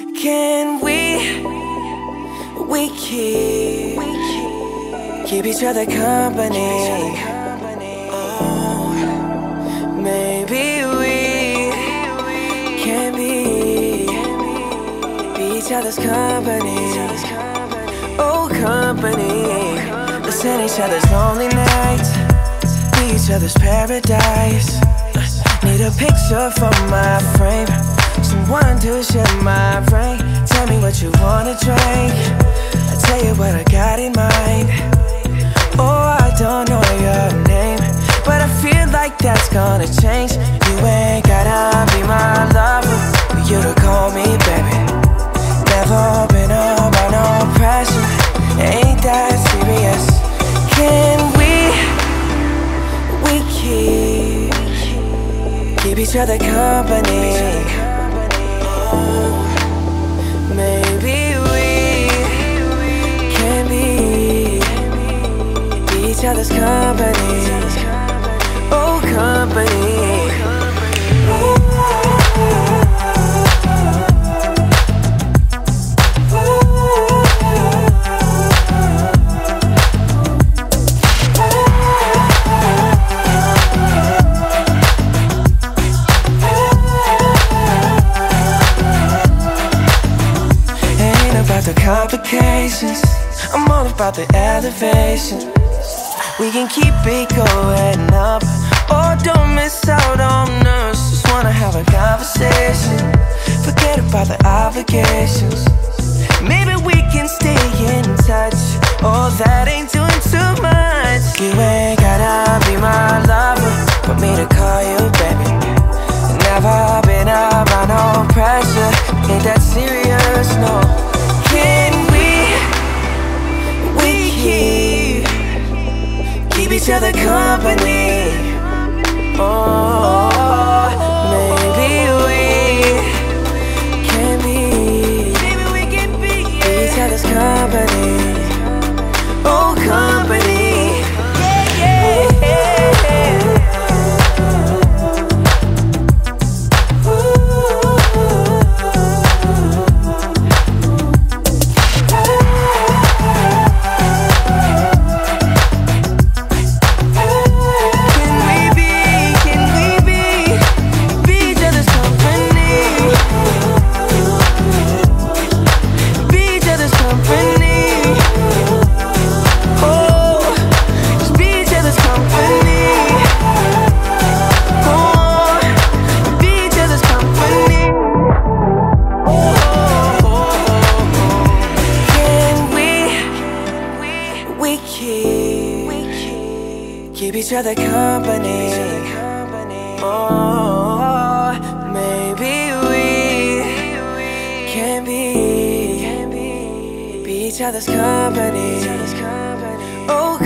Can we, we keep, keep each other company? Oh, maybe we can be, be each other's company. Oh, company. Listen each other's lonely nights, be each other's paradise. Need a picture for my frame, someone to share my brain. Tell me what you wanna drink. I tell you what I got in mind. Oh, I don't know your name, but I feel like that's gonna change. You ain't gotta be my lover for you to call me baby. Never been under no pressure, ain't that serious? Can we, we keep, keep each other company? Each other's company. Oh, company. About the complications. I'm all about the elevation. We can keep it going up. Oh, don't miss out on us. Just wanna have a conversation. Forget about the obligations. Each other company. keep each other company. Oh, maybe we can be, be each other's company. Oh,